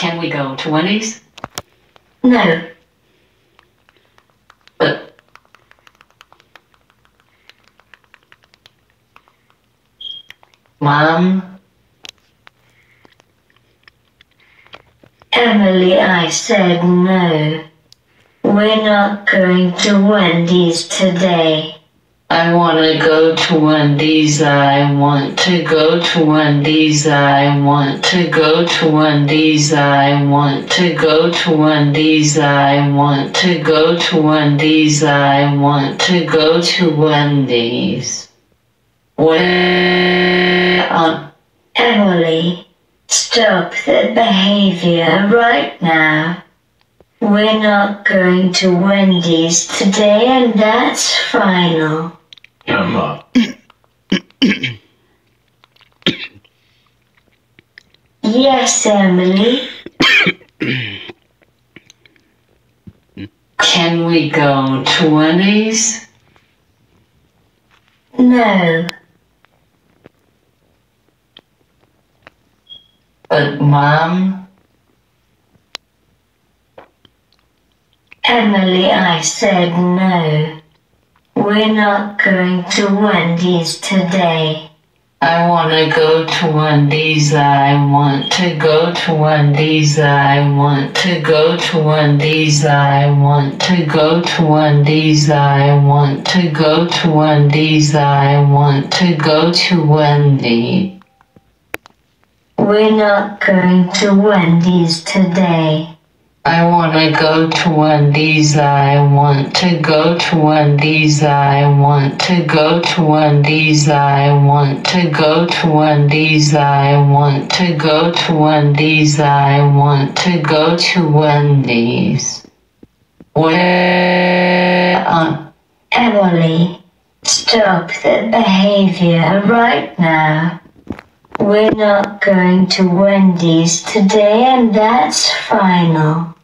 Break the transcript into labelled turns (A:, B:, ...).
A: Can we go to Wendy's?
B: No.
A: But Mom,
B: Emily, I said no. We're not going to Wendy's today.
A: I want to go to Wendy's. I want to go to Wendy's. I want to go to Wendy's. I want to go to Wendy's. I want to go to Wendy's. I want to go to Wendy's. Where on
B: Emily, stop the behavior right now. We're not going to Wendy's today and that's final.
C: Emma.
B: Yes, Emily.
A: can we go to Wendy's?
B: No.
A: But Mom,
B: Emily, I said no. We're not going to Wendy's today.
A: I want to go to Wendy's. I want to go to Wendy's. I want to go to Wendy's. I want to go to Wendy's. I want to go to Wendy's. I want to go to Wendy's.
B: We're not going to Wendy's today.
A: I want to go to Wendy's. I want to go to Wendy's. I want to go to Wendy's. I want to go to Wendy's. I want to go to Wendy's. I want to go to Wendy's. Where on
B: Emily, stop the behavior right now. We're not going to Wendy's today and that's final.